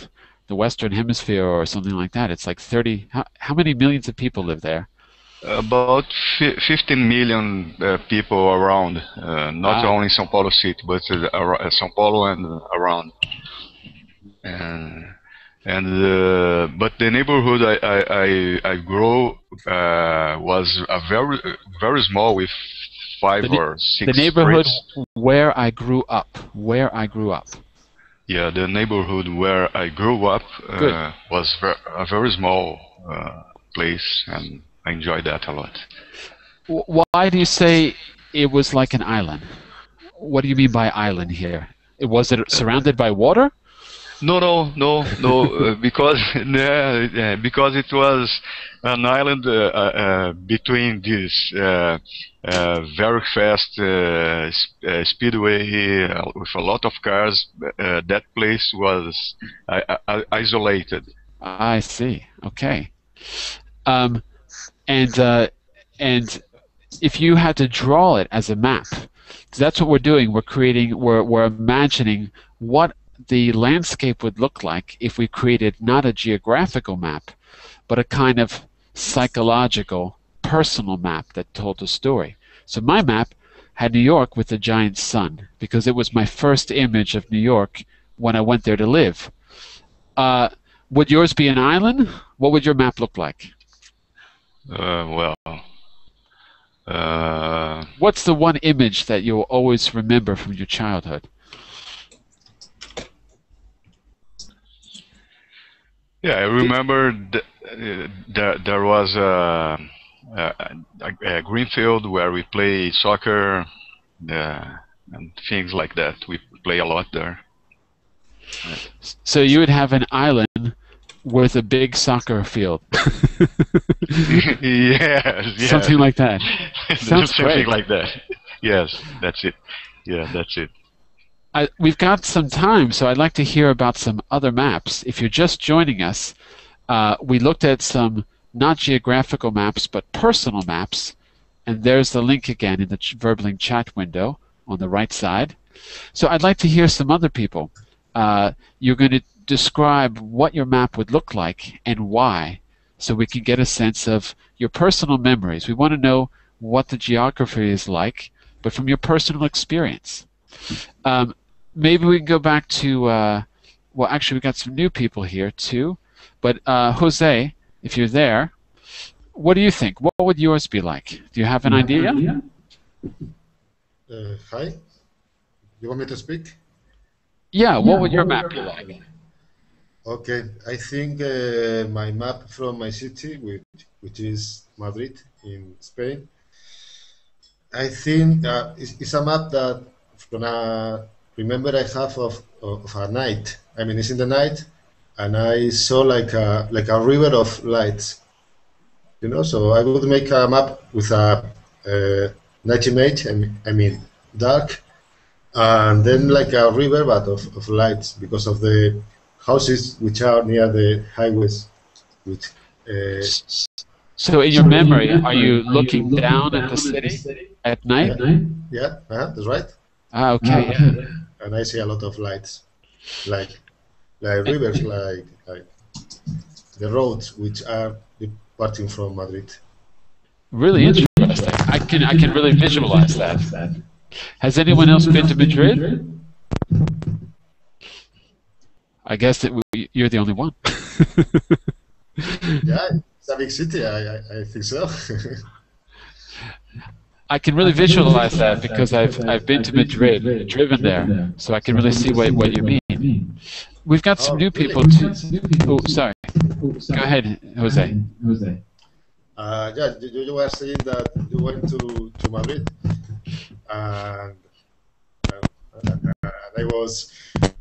S2: the Western Hemisphere or something like that. It's like 30. How, how many millions of people live there?
S11: About fi 15 million uh, people around, uh, not
S2: Ah.
S11: only São Paulo city, but uh, uh, São Paulo and uh, around. And and uh, but the neighborhood I I I, I grew uh, was a very very small with five
S2: The
S11: or six.
S2: The neighborhood
S11: streets.
S2: where I grew up. Where I grew up.
S11: Yeah, the neighborhood where I grew up uh, was ver- a very small uh, place, and I enjoyed that a lot.
S2: Why do you say it was like an island? What do you mean by island here? Was it surrounded by water?
S11: No, no, no, no, uh, because yeah, yeah, because it was an island uh, uh, uh, between this uh, uh, very fast uh, uh, speedway uh, with a lot of cars. Uh, that place was uh, uh, isolated.
S2: I see. Okay. Um, and uh, and if you had to draw it as a map, that's what we're doing. We're creating. We're we're imagining what the landscape would look like if we created not a geographical map, but a kind of psychological, personal map that told a story. So my map had New York with a giant sun because it was my first image of New York when I went there to live. Uh, would yours be an island? What would your map look like?
S11: Uh, well, uh,
S2: What's the one image that you'll always remember from your childhood?
S11: Yeah, I remember th- uh, there there was a, a, a, a green field where we play soccer uh, and things like that. We play a lot there.
S2: So you would have an island with a big soccer field.
S11: yes, yes.
S2: Something like that. Sounds
S11: Something
S2: great.
S11: like that. Yes, that's it. Yeah, that's it.
S2: I, we've got some time, so I'd like to hear about some other maps. If you're just joining us, uh, we looked at some not geographical maps, but personal maps, and there's the link again in the ch- Verbling chat window on the right side. So I'd like to hear some other people. Uh, you're going to describe what your map would look like and why, so we can get a sense of your personal memories. We want to know what the geography is like, but from your personal experience. Um, maybe we can go back to uh, well actually we've got some new people here too but uh, jose if you're there what do you think what would yours be like do you have an idea
S9: Uh, hi. You want me to speak?
S2: yeah what would your map be like
S9: Okay, I think uh, my map from my city, which, which is Madrid in Spain, I think uh, it's, it's a map that from a remember I have of, of a night. I mean, it's in the night, and I saw like a like a river of lights. You know, so I would make a map with a uh, night image. I mean, I mean dark, and then like a river, but of, of lights because of the houses which are near the highways, which. Uh,
S2: so in your memory are you looking down at the city at night
S9: yeah, uh, that's right.
S2: ah okay yeah.
S9: And I see a lot of lights, like like rivers, like like the roads which are departing from Madrid.
S2: really interesting i can i can really visualize that has anyone else been to madrid i guess that we, you're the only one
S9: Yeah, it's a big city. I I, I think so.
S2: I can really visualize that because I've I've been to Madrid, driven there, so I can really see what what you mean. We've got some
S9: Oh,
S2: new people too. Oh, sorry. Go ahead, Jose.
S9: Uh, yeah, you, you were saying that you went to, to Madrid, and, uh, and I was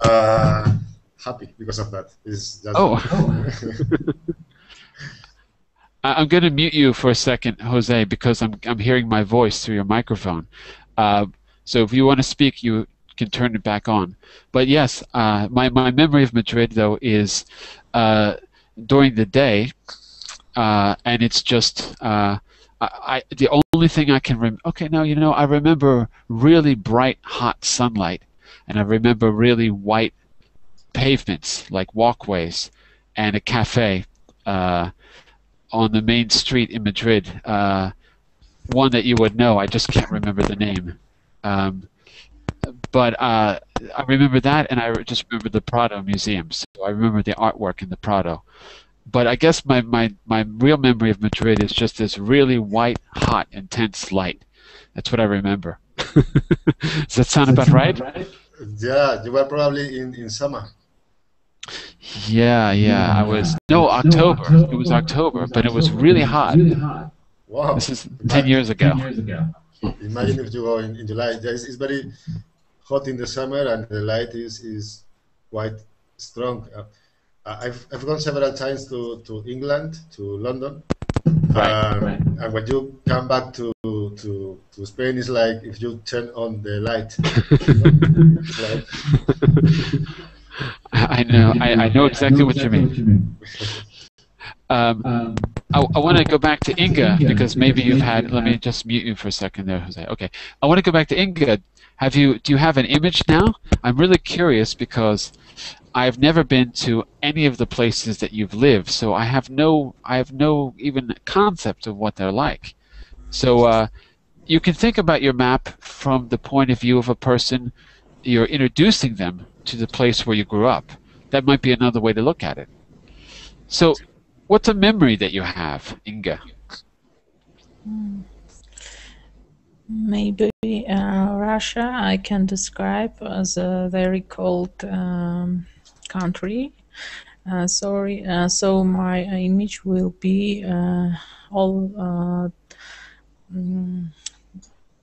S9: uh, happy because of that.
S2: Oh. I'm going to mute you for a second, Jose, because I'm I'm hearing my voice through your microphone. Uh, so if you want to speak, you can turn it back on. But yes, uh, my my memory of Madrid though is uh, during the day, uh, and it's just uh, I, I the only thing I can remember. okay now you know I remember really bright hot sunlight, and I remember really white pavements like walkways, and a cafe. Uh, on the main street in Madrid. Uh, one that you would know. I just can't remember the name. Um, but uh, I remember that, and I just remember the Prado Museum. So I remember the artwork in the Prado. But I guess my, my, my real memory of Madrid is just this really white, hot, intense light. That's what I remember. Does that sound about right?
S9: Yeah, you were probably in, in summer.
S2: Yeah, yeah. I was no October. It was October, but it was really hot.
S9: Wow.
S2: This is ten years ago.
S9: Imagine if you go in, in July. It's, it's very hot in the summer, and the light is, is quite strong. Uh, I've, I've gone several times to, to England, to London.
S2: Right,
S9: Um,
S2: right.
S9: And when you come back to, to, to Spain, it's like if you turn on the light. It's like-
S2: I know. I, I know exactly what you mean. Um, I, I want to go back to Inga because maybe you've had. Let me just mute you for a second there, Jose. Okay. I want to go back to Inga. Have you? Do you have an image now? I'm really curious because I've never been to any of the places that you've lived, so I have no. I have no even concept of what they're like. So uh, you can think about your map from the point of view of a person. You're introducing them to the place where you grew up. That might be another way to look at it. So, what's a memory that you have, Inga?
S5: Maybe uh, Russia I can describe as a very cold um, country. Uh, sorry, uh, so my image will be uh, all uh, mm,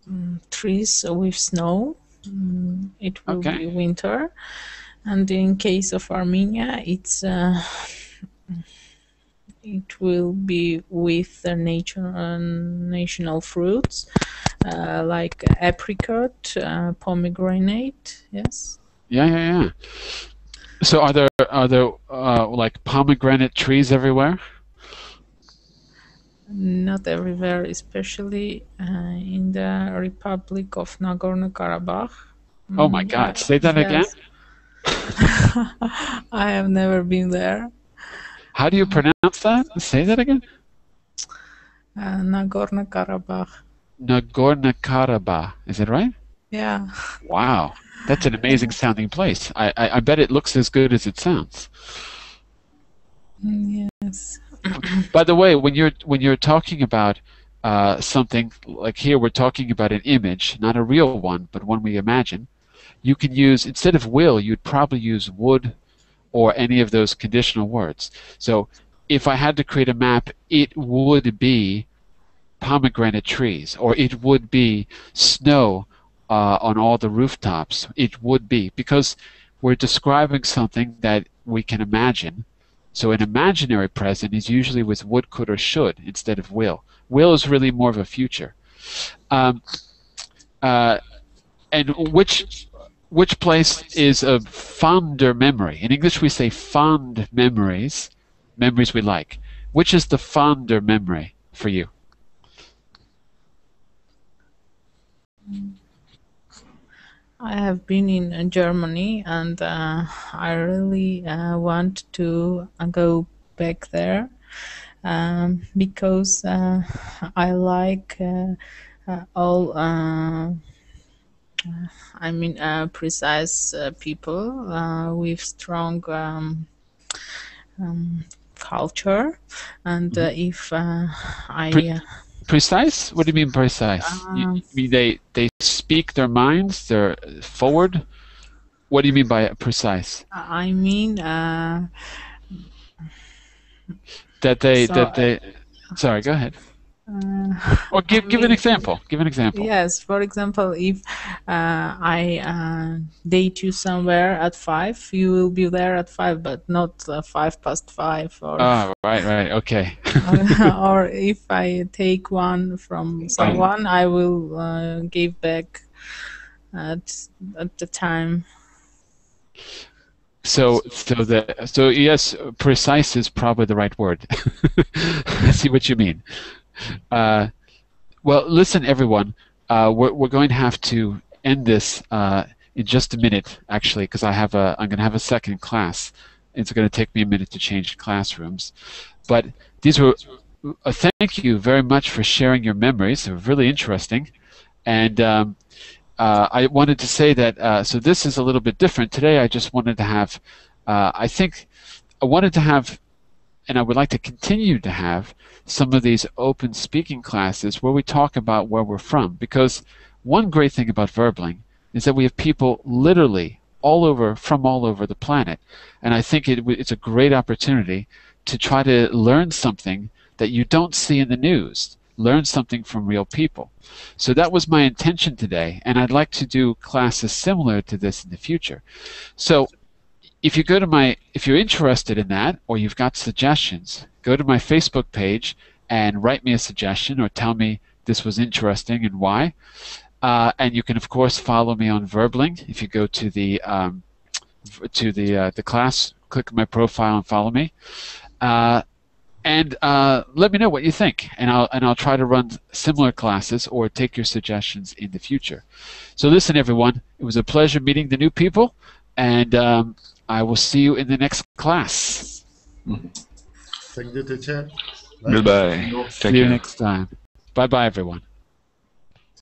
S5: mm, trees with snow. Mm, it will
S2: Okay.
S5: be winter, and in case of Armenia, it's uh, it will be with the nature, uh, national fruits uh, like apricot, uh, pomegranate. Yes.
S2: Yeah, yeah, yeah. So, are there are there uh, like pomegranate trees everywhere?
S5: Not everywhere, especially uh, in the Republic of Nagorno-Karabakh.
S2: Oh my
S5: Mm,
S2: God! Say that again.
S5: I have never been there.
S2: How do you pronounce that? Say that again.
S5: Uh, Nagorno-Karabakh.
S2: Nagorno Karabakh. Is it right?
S5: Yeah.
S2: Wow, that's an amazing sounding place. I, I I bet it looks as good as it sounds.
S5: Mm, Yes.
S2: By the way, when you're when you're talking about uh, something like here, we're talking about an image, not a real one, but one we imagine. You can use instead of will, you'd probably use would or any of those conditional words. So, if I had to create a map, it would be pomegranate trees, or it would be snow uh, on all the rooftops. It would be because we're describing something that we can imagine. So an imaginary present is usually with would, could, or should instead of will. Will is really more of a future. Um, uh, and which which place is a fonder memory? In English, we say fond memories, memories we like. Which is the fonder memory for you?
S5: I have been in uh, Germany and uh, I really uh, want to uh, go back there um, because uh, I like all, uh, I mean, uh, precise uh, people uh, with strong um, um, culture. And uh, if uh, I.
S2: Pre- Precise? What do you mean precise? you, you mean they they speak their minds? They're forward. What do you mean by precise?
S5: I mean, uh,
S2: That they
S5: So,
S2: that they. Sorry, go ahead.
S5: Uh,
S2: Or give
S5: I
S2: give an example. Give an example.
S5: Yes, for example, if uh, I uh, date you somewhere at five, you will be there at five, but not uh, five past five, or
S2: Oh, right, right, okay.
S5: or if I take one from someone, I will uh, give back at at the time.
S2: So, so the so yes, precise is probably the right word. I see what you mean. Uh, well, listen, everyone. Uh, we're we're going to have to end this uh, in just a minute, actually, because I have a I'm going to have a second class. It's going to take me a minute to change classrooms, but these were. Uh, thank you very much for sharing your memories. They're really interesting, and. Um, uh, I wanted to say that, uh, so this is a little bit different. Today I just wanted to have, I think, I wanted to have, and I would like to continue to have, some of these open speaking classes where we talk about where we're from. Because one great thing about Verbling is that we have people literally all over, from all over the planet. And I think it, it's a great opportunity to try to learn something that you don't see in the news learn something from real people. So that was my intention today, and I'd like to do classes similar to this in the future. So if you go to my, if you're interested in that, or you've got suggestions, go to my Facebook page and write me a suggestion or tell me this was interesting and why. Uh, and you can of course follow me on Verbling. If you go to the um, to the uh, the class, click my profile and follow me. Uh, and uh, let me know what you think, and I'll and I'll try to run similar classes or take your suggestions in the future. So listen, everyone, it was a pleasure meeting the new people, and um, I will see you in the next class.
S9: Thank you, teacher.
S11: Goodbye. Thank
S2: see you
S11: you.
S2: next time. Bye bye, everyone.